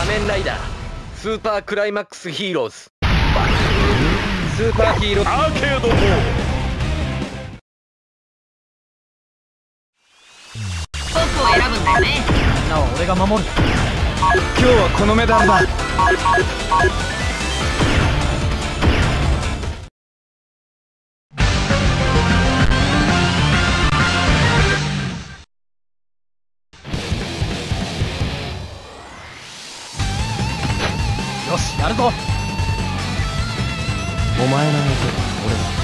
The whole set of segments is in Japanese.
仮面ライダースーパークライマックスヒーローズ。スーパーヒーロー。アーケードモードを選ぶんだよねなは俺が守る。今日はこのメダルだよしやるぞ。お前の相手は俺だ。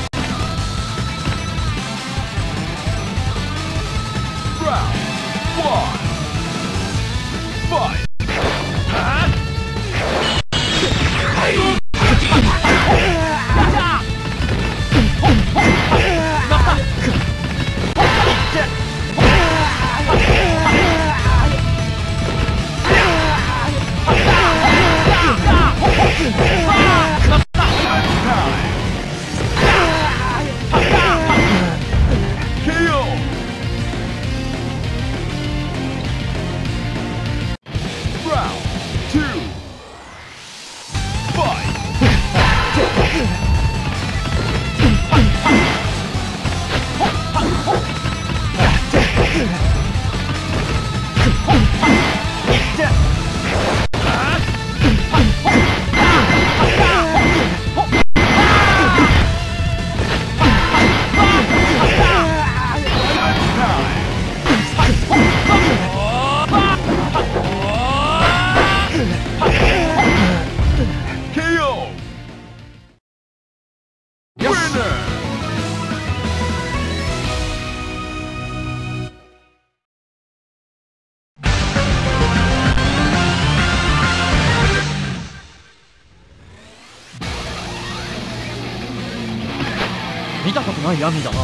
い網だな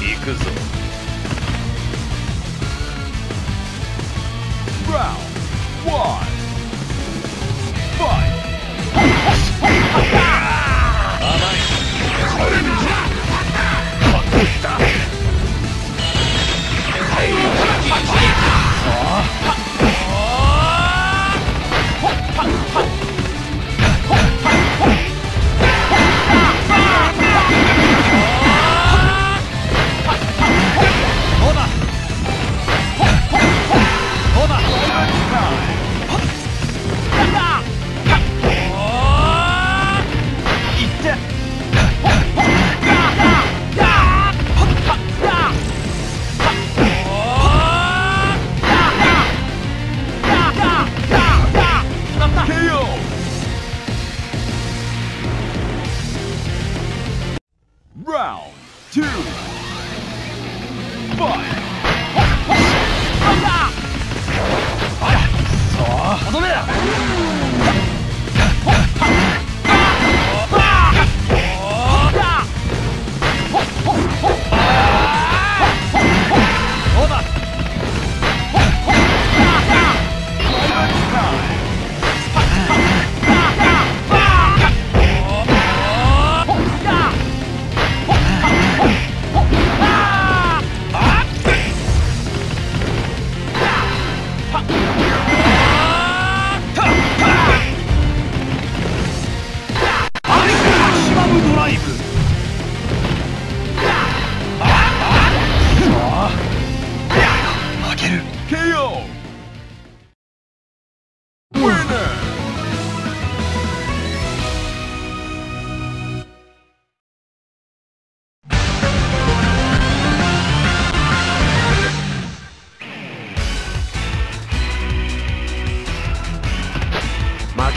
行くぞラウンド1ファイト Round two. Fight.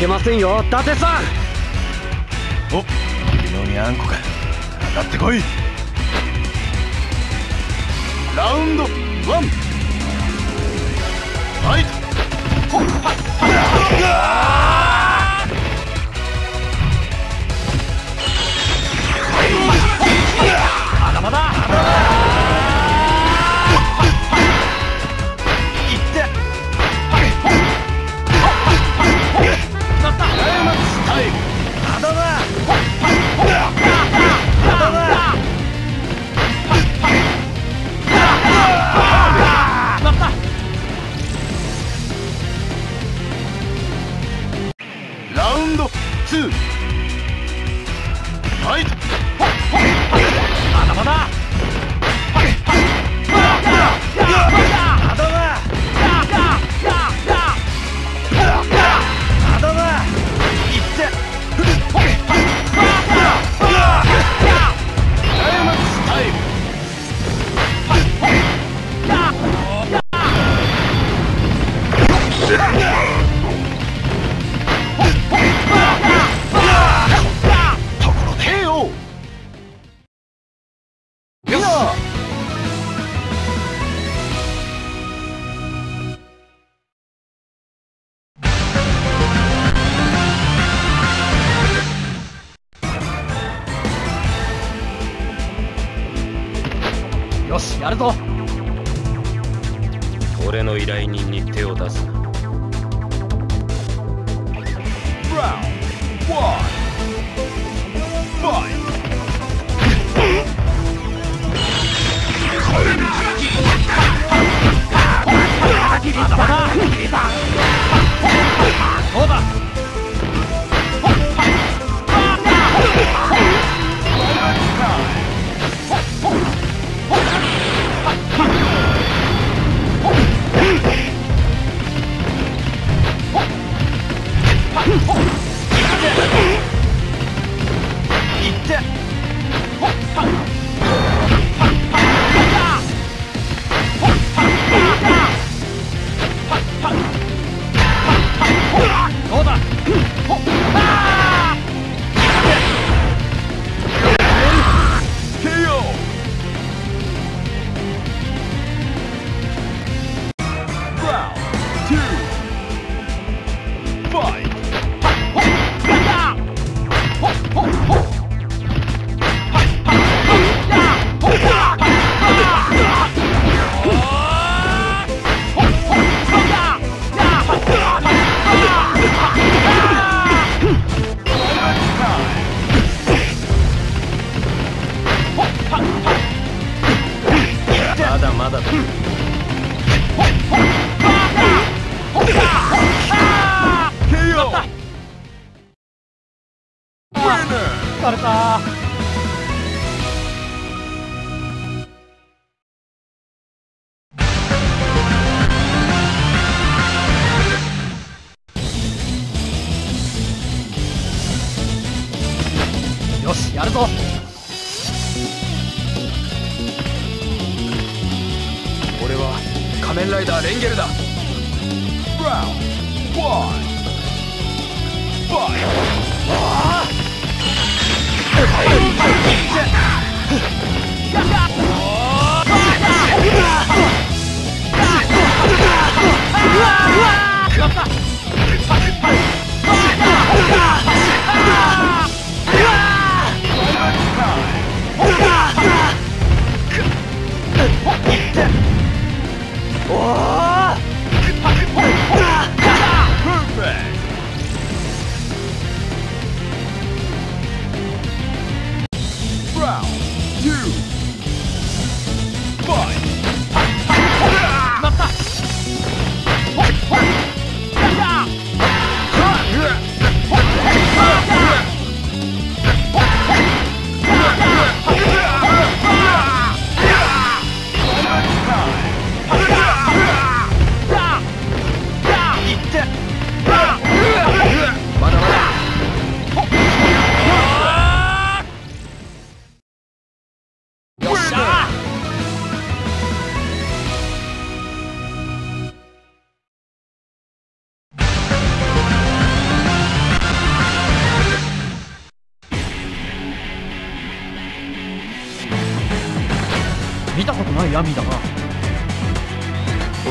けませんよ伊達さんお、昨日にあんこか。上がってこい。ラウンドワン。やるぞ。俺の依頼人に手を出す。な.疲れたま見たことない闇だな。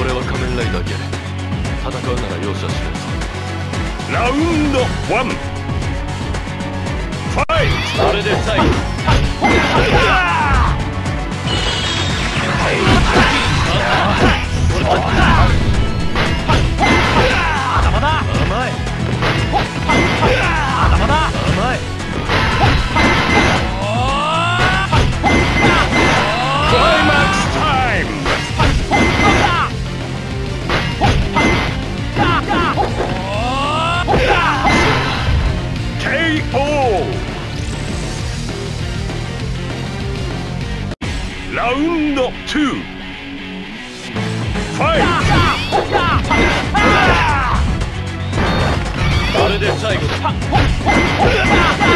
俺は仮面ライダーギャレ戦うなら容赦しないぞラウンドワン。ファイトこれで最後。まだ。甘だ。甘いれで最後だ。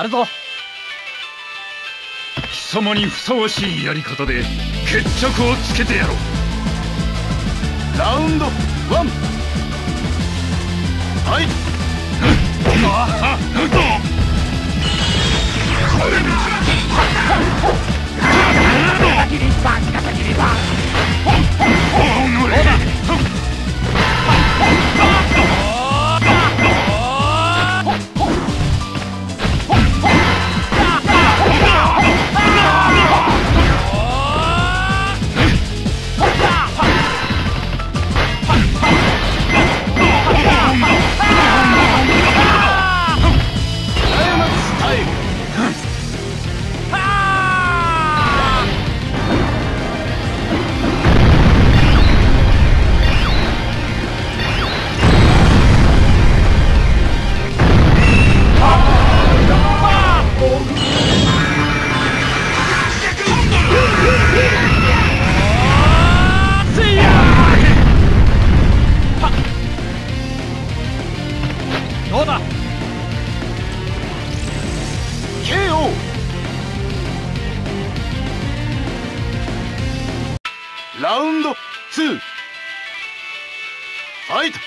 やるぞ。貴様にふさわしいやり方で決着をつけてやろう。ラウンド1はい。ラウンド2ファイト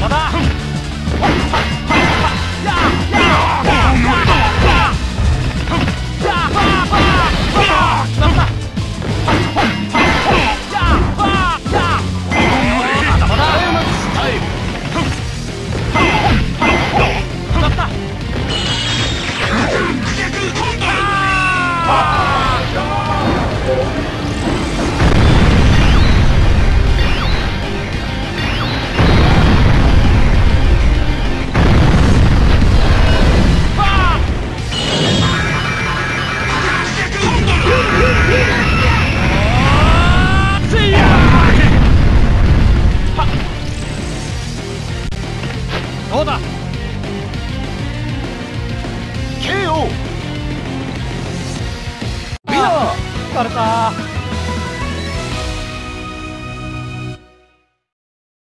まだ。